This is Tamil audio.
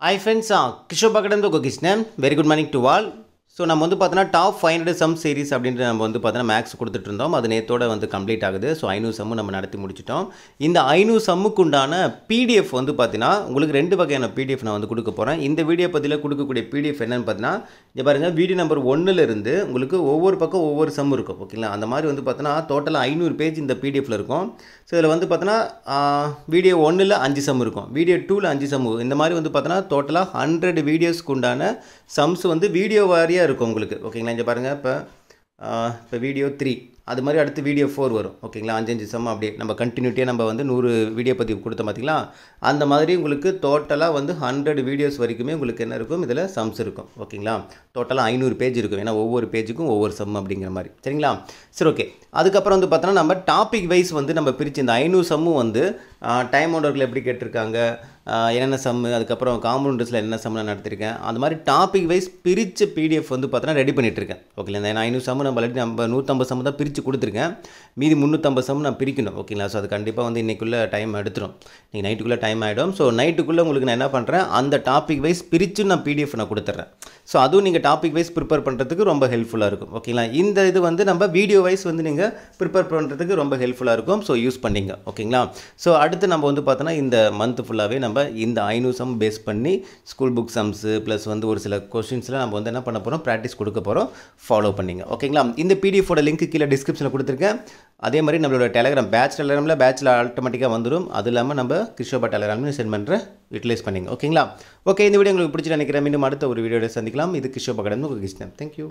ఐ ఫ్రెండ్స్ కిషోర్ పగడంతో ఒక కిష్ణం very good morning to all so நம்ம வந்து பார்த்தோன்னா top five hundred sum series அப்படின்ட்டு நம்ம வந்து பார்த்தோன்னா மேக்ஸ் கொடுத்துட்டு இருந்தோம் அது நேத்தோட வந்து கம்ப்ளீட் ஆகுது. ஸோ ஐநூறு சம்மு நம்ம நடத்தி முடிச்சிட்டோம். இந்த ஐநூறு சம்முக்கு உண்டான பிடிஎஃப் வந்து பார்த்தீங்கன்னா உங்களுக்கு ரெண்டு வகையான பிடிஎஃப் நான் வந்து கொடுக்க போகிறேன் இந்த வீடியோ பற்றியில் கொடுக்கக்கூடிய பிடிஎஃப் என்னன்னு பார்த்தீங்கன்னா இங்கே பாருங்கள் வீடியோ நம்பர் ஒன்றுலேருந்து இருந்து உங்களுக்கு ஒவ்வொரு பக்கம் ஒவ்வொரு சம் இருக்கும். ஓகேங்களா அந்த மாதிரி வந்து பார்த்தோன்னா டோட்டலாக ஐநூறு பேஜ் இந்த பிடிஎஃப்ல இருக்கும். ஸோ இதில் வந்து பார்த்தோன்னா வீடியோ ஒன்றில் அஞ்சு சம் இருக்கும். வீடியோ டூவில் அஞ்சு சம் இந்த மாதிரி வந்து பார்த்தோன்னா டோட்டலாக ஹண்ட்ரட் வீடியோஸ்க்கு உண்டான சம்ஸ் வந்து வீடியோ வாரியாக இருக்கும் உங்களுக்கு. ஓகேங்களா இங்கே பாருங்கள் இப்போ இப்போ வீடியோ த்ரீ அது மாதிரி அடுத்து வீடியோ ஃபோர் வரும். ஓகேங்களா? அஞ்சஞ்சு அஞ்சு சம் அப்படியே நம்ம கண்டினியூட்டியாக நம்ம வந்து நூறு வீடியோ பதிவு கொடுத்தோம் பார்த்தீங்களா அந்த மாதிரி உங்களுக்கு டோட்டலாக வந்து ஹண்ட்ரட் வீடியோஸ் வரைக்குமே உங்களுக்கு என்ன இருக்கும்? இதில் சம்ஸ் இருக்கும். ஓகேங்களா? டோட்டலாக ஐநூறு பேஜ் இருக்கும். ஏன்னா ஒவ்வொரு பேஜுக்கும் ஒவ்வொரு சம் அப்படிங்கிற மாதிரி. சரிங்களா? சரி ஓகே அதுக்கப்புறம் வந்து பார்த்தோன்னா நம்ம டாபிக் வைஸ் வந்து நம்ம பிரித்து இந்த ஐநூறு சம்மும் வந்து டைம் ஓனர்கள் எப்படி கேட்டிருக்காங்க? என்னென்ன சம்மு அதுக்கப்புறம் காம்பவுண்டர்ஸில் என்ன சம் நான் நடத்திருக்கேன்? அந்த மாதிரி டாபிக் வைஸ் பிரித்து பிடிஎஃப் வந்து பார்த்தோன்னா ரெடி பண்ணிகிட்ருக்கேன் ஓகேங்களா? இந்த ஐநூறு சம்மு நம்ம நம்ம நூற்றம்பது சம்மு தான் பிரித்து கொடுத்துருக்கேன். மீதி முந்நூற்றம்பது சம் நான் பிரிக்கணும். ஓகேங்களா? ஸோ அது கண்டிப்பாக வந்து இன்றைக்குள்ளே டைம் எடுத்துரும். நீங்கள் நைட்டுக்குள்ளே டைம் ஆகிடும் ஸோ நைட்டுக்குள்ளே உங்களுக்கு நான் என்ன பண்ணுறேன் அந்த டாபிக் வைஸ் பிரித்து நான் பிடிஎஃப் நான் கொடுத்துட்றேன். ஸோ அதுவும் நீங்கள் டாபிக் வைஸ் ப்ரிப்பேர் பண்ணுறதுக்கு ரொம்ப ஹெல்ப்ஃபுல்லாக இருக்கும். ஓகேங்களா இந்த இது வந்து நம்ம வீடியோ வைஸ் வந்து நீங்கள் ப்ரிப்பேர் பண்ணுறதுக்கு ரொம்ப ஹெல்ப்ஃபுல்லாக இருக்கும். ஸோ யூஸ் பண்ணிங்க. ஓகேங்களா ஸோ அடுத்து நம்ம வந்து பார்த்தோன்னா இந்த மந்த் ஃபுல்லாகவே நம்ம இந்த ஐநூறு சம் பேஸ் பண்ணி ஸ்கூல் புக் சம்ஸு ப்ளஸ் வந்து ஒரு சில கொஷின்ஸில் நம்ம வந்து என்ன பண்ண போகிறோம் ப்ராக்டிஸ் கொடுக்க போகிறோம் ஃபாலோ பண்ணிங்க. ஓகேங்களா இந்த பிடிஎஃபோட லிங்க் கீழே டிஸ்கிரிப்ஷனில் கொடுத்துருக்கேன். அதே மாதிரி நம்மளோட டெலகிராம் பேட்ச் டெலகிராமில் பேட்சில் ஆட்டோமேட்டிக்காக வந்துடும் அது இல்லாமல் நம்ம கிருஷ்ணபா டெலகிராம்னு சென்ட் பண்ணுற யூட்டிலைஸ் பண்ணிங்க. ஓகேங்களா ஓகே இந்த வீடியோ உங்களுக்கு பிடிச்சி நினைக்கிறேன். மீண்டும் அடுத்த ஒரு வீடியோட சந்திக்கலாம். இது கிருஷ்ணபா கடந்து கிருஷ்ணன் தேங்க்யூ